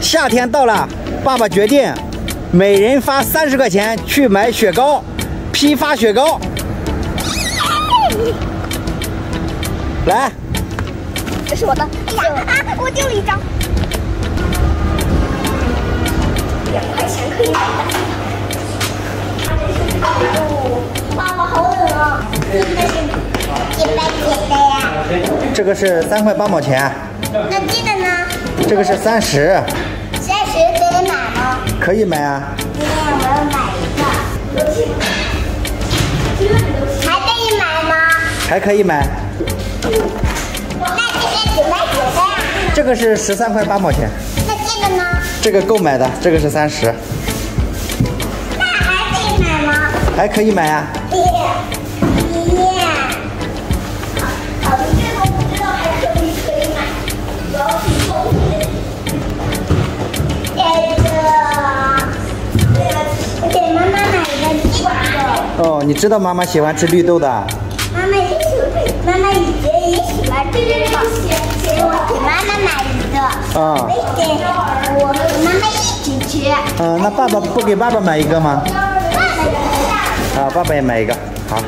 夏天到了，爸爸决定每人发三十块钱去买雪糕，批发雪糕。来，这是我的。哎呀啊！我丢了一张。两块钱可以买的。哦，爸爸好冷啊！这个是几的呀？这个是三块八毛钱，那这个呢？这个是三十？可以买啊。今天我要买一个。还可以买吗？还可以买，那这个几块钱的呀？这个是十三块八毛钱，那这个呢？这个够买的，这个是三十，那还可以买吗？还可以买啊。耶哦，你知道妈妈喜欢吃绿豆的，妈妈也喜欢，妈妈以前也喜欢吃绿豆，所以我给妈妈买一个。啊我给我和妈妈一起吃。嗯、那爸爸不给爸爸买一个吗？爸爸，啊，爸爸也买一个，好。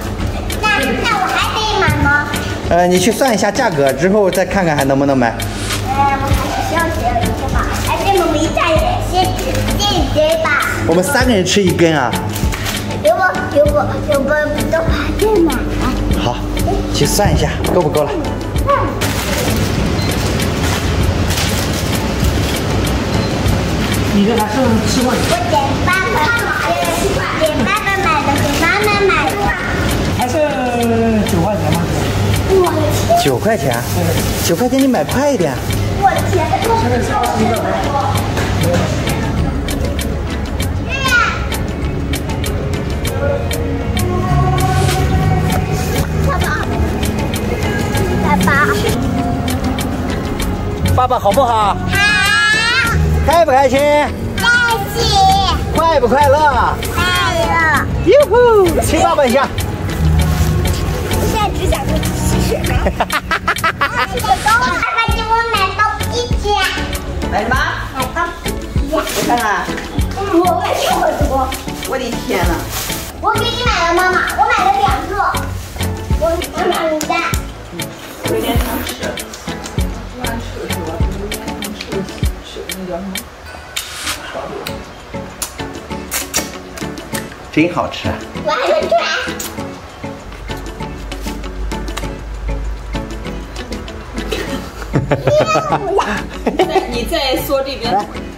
那那我还可以买吗？呃，你去算一下价格，之后再看看还能不能买。呃，我还是要学一个吧。还是我们一家人先吃这一根吧。我们三个人吃一根啊。如果如果如果不的话再买。好，去算一下够不够了。你这还剩七块钱，我点爸爸，给爸爸买的，给妈妈买的。还剩九块钱吗？我！九块钱，九块钱你买快一点。我的天！现在是二十一个爸爸好不好？好，开不开心？在一起，快不快乐？快乐。哟呼，亲爸爸一下。现在只想着吸水了。爸爸给我买什么？买包皮筋。我看看，我买这么多，我的天呐！我给你买了，妈妈，我买了真好吃。我还能转。你再你再说这边。